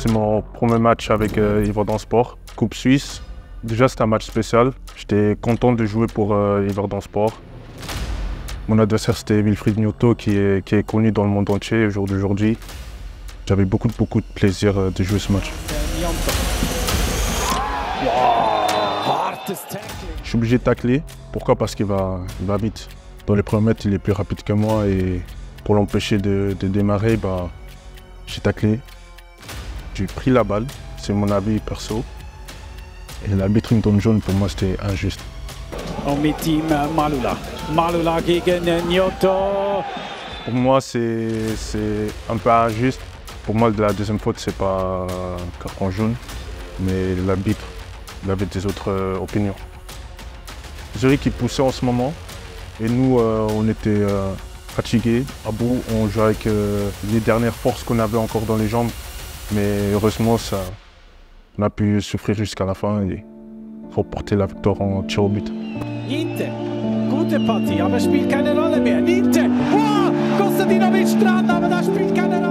C'est mon premier match avec euh, Yverdon Sport, Coupe Suisse. Déjà, c'était un match spécial. J'étais content de jouer pour euh, Sport. Mon adversaire, c'était Wilfried est, qui est connu dans le monde entier au jour d'aujourd'hui. J'avais beaucoup, beaucoup de plaisir euh, de jouer ce match. Je suis obligé de tacler. Pourquoi? Parce qu'il va, il va vite. Dans les premiers mètres, il est plus rapide que moi et pour l'empêcher de, de démarrer, bah, j'ai taclé. J'ai pris la balle, c'est mon avis perso. Et l'arbitre jaune, pour moi c'était injuste. Mit ihm äh, Malula. Malula gegen Gnotto. Pour moi c'est un peu injuste. Pour moi la deuxième faute c'est pas carton jaune, mais l'arbitre il avait des autres euh, opinions. Zurich il poussait en ce moment et nous euh, on était euh, fatigués. À bout on jouait avec les dernières forces qu'on avait encore dans les jambes. Mais heureusement ça, on a pu souffrir jusqu'à la fin et remporter la victoire en tir au but. Gute Partie, aber spielt keine Rolle mehr. Inter. Wow! Kostadinovic dran, aber das spielt keine Rolle.